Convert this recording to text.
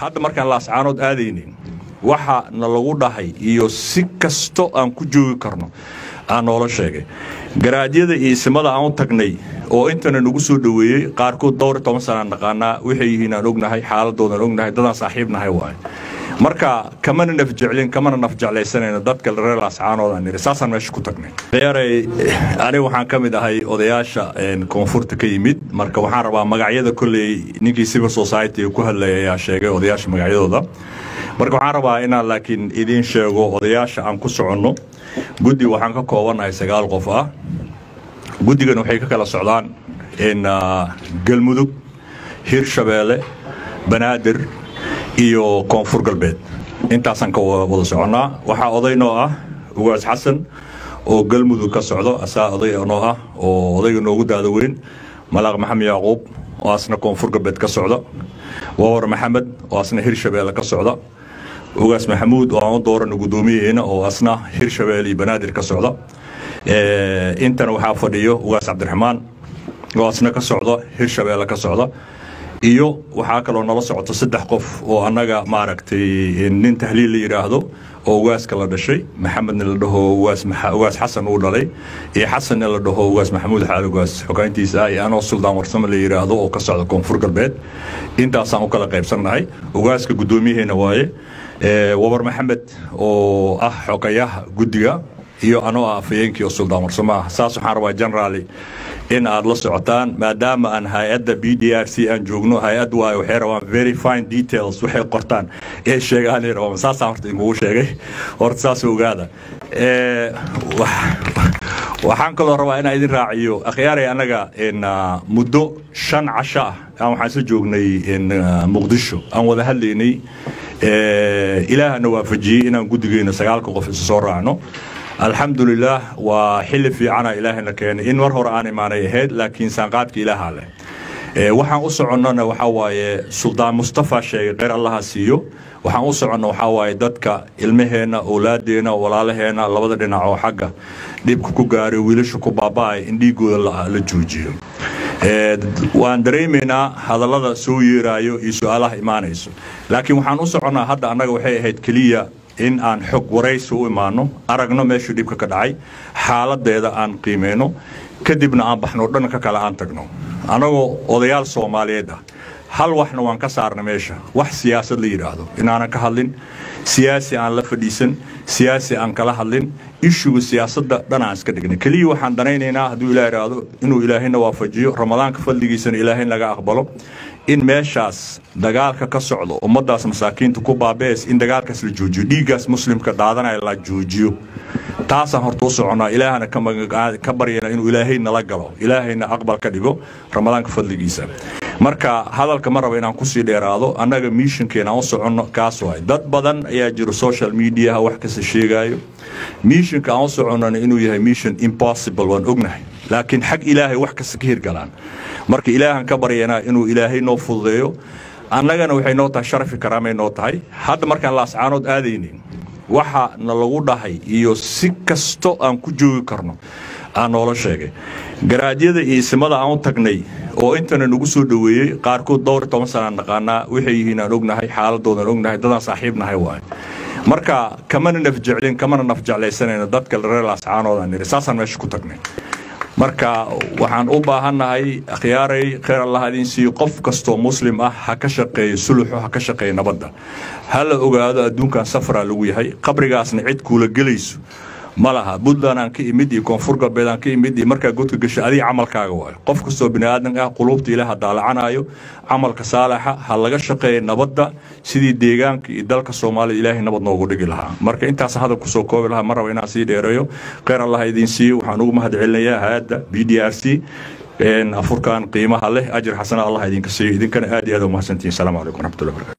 hadda markaan laascaanood aadaynin waxa na lagu dhahay iyo si kasto aan ku joogi karno aan noola sheegay. Garaadyada iyo isimada aan u tagnay oo intana nagu soo dhoweeyey qaarkood dhowr iyo toban sanaan naqaanaa waxay yihiin aan ognahay xaaladoodan ognahay dadaan saaxiibnahay waaye marka kamana nafjeclin kamana nafjeclaysanayno dadka reer laascaanood aan niri saasaan meesha ku tagnay. Khiyaaray aniga waxaan ka mid ahay odayaasha koonfurta ka yimid. Marka waxaan rabaa magacyada kolley ninkii civil society ku hadlaya ayaa sheegay odayaasha magacyadooda. Marka waxaan rabaa inaan laakiin idiin sheego odayaasha aan ku soconno. Guddi waxaan ka koobannahay sagaal qof ah. Guddigan waxay ka kala socdaan galmudug hirshabeelle banaadir iyo koonfur galbeed. Intaasaan ka wada soconnaa. Waxaa oday noo ah ugaas xasan oo galmudug ka socdo. Asaa oday noo ah oo odayga noogu daada weyn. Malaaq maxamed yacquub oo asna koonfur galbeed ka socda wawar maxamed oo asna hirshabeelle ka socda ugaas maxamuud oo aan u doorano guddoomiyaheena oo asna hirshabeelle iyo banaadir ka socda intana waxaa fadhiyo ugaas cabdiraxmaan oo asna ka socda hirshabeelle ka socda iyo waxaa kaloo nala socoto saddex qof oo annaga maaragtay nin tahliil la yidhaahdo oo ugaaska la dhashay maxamedna la dhaho ugaas xasan uu dhalay iyo xasanna la dhaho ugaas maxamuud xaali ugaas xogayntiisa ah iyo anoo suldaan warsame la yidhaahdo oo ka socda koonfur galbeed. Intaasaan u kala qaybsannahay ugaaska guddoomiyaheena waaye wabar maxamed oo ah xogayaha guddiga iyo anoo ah afayeenkii oo suldaan warsamo ah saas waxaan rabaa generaali in aad la socotaan maadaama aan hay'adda b d r c aan joogno hay'add waay waxay rabaan very fine details waxay qortaan. Ee sheegaanay rabaan. Saasaan horta inkugu sheegay. Horta saas ogaada. Waxaan kaloo rabaa inaan idin raaciyo akhyaaray annaga muddo shan casho ah aan waxaan isla joognay muqdisho. Aan wada hadlaynay ilaahana waafajiyey inaan guddigeyna sagaalka qof isu soo raacno alxamdulilaah waa xilli fiicana ilaahayna keenay. In mar hore aan imaanay ahayd laakiin saanqaadka ilaaha leh. Waxaan u soconnona waxaa waaye suldaan mustafa sheegay kheyr allaha siiyo. Waxaan u soconna waxaa waaye dadka ilmaheenna owlaadeenna walaalaheenna labada dhinac oo xagga dhibka ku gaaray wiilasha ku baaba'ay in dhiigooda la joojiyo. Waan dareemaynaa hadallada soo yeeraayo iyo su'aalaha imaanayso. Laakiin waxaan u soconnaa hadda annaga waxay ahayd keliya in aan xog waraysi u imaano aragno meeshuu dhibka ka dhacay xaaladeeda aan qiimeyno kadibna aan baxno dhanka kale aan tagno. Annagoo odayaal soomaaliyeed ah hal waxna waan ka saarna meesha. Wax siyaasad la yidhaahdo inaanan ka hadlin siyaasi aan la fadhiisan siyaasi aan kala hadlin ishuga siyaasadda dhan aan iska dhignay. Keliya waxaan danaynaynaa hadduu ilaah idhaahdo inuu ilaahayna waafajiyo ramadaanka fadligiisana ilaahay naga aqbalo. In meeshaas dagaalka ka socdo ummaddaas masaakiinta ku baabees in dagaalkaas la joojiyo dhiiggaas muslimka daadanaya la joojiyo. Taasaan horta u soconnaa ilaahana ka baryana inuu ilaahay nala galo ilaahayna aqbal ka dhigo ramadaanka fadligiisa marka hadalka ma raba inaan ku sii dheeraado annaga miishinkeena aan u soconno kaas waay. Dad badan ayaa jiro social mediaha wax kasta sheegaayo. Miishinka aan u soconnona inuu yahay mission impossible waan ognahay. Laakiin xag ilaahay wax kasta ka hirgalaan. Marka ilaahan ka baryanaa inuu ilaahay noo fududeeyo annagana waxay noo tahay sharafi karaamay noo tahay. Hadda markaan laascaanood aadaynin waxa na lagu dhahay iyo si kasto aan ku joogi karno aan noola sheegay garaadyada iyo isimada aan u tagnay oo intana nagu soo dhoweeyey qaarkood dhowr toban sanaan naqaanaa waxay yihiin aan ognahay xaaladoodan ognahay dadaan saaxiibnahay waaye marka kamana nafjeclin kamana nafjeclaysanayno dadka reer laascaanood aan niri saasaan meesha ku tagnay. Marka waxaan u baahannahay akhyaaray kheyr allah idin siiyo qof kastoo muslim ah ha ka shaqeeyo suluxo ha ka shaqeeya nabadda. Ha la ogaado adduunkan safaraa lagu yahay qabrigaasna cid kuula gelayso ma laha puntland aan ka imid iyo koonfur galbeed aan ka imid iyo markaa godka gasha adiga camalkaaga waayo. Qof kastoo bini aadan ah quluubta ilaah daalacanayo camalka saalaxa ha laga shaqeeya nabadda sidii deegaanka iyo dalka soomaalida ilaahay nabad noogu dhigi lahaa. Marka intaas hadal ku soo koobi lahaa ma raba inaan sii dheereeyo. Kheyr allah idiin siiyo waxaan ugu mahad hay'adda b d r c afurkan qiimaha leh ajir xasana allah idinka siiyo. Idinkana aad iyo aad u mahadsantihin asalaamu calaykum waraxmatullahi barakatu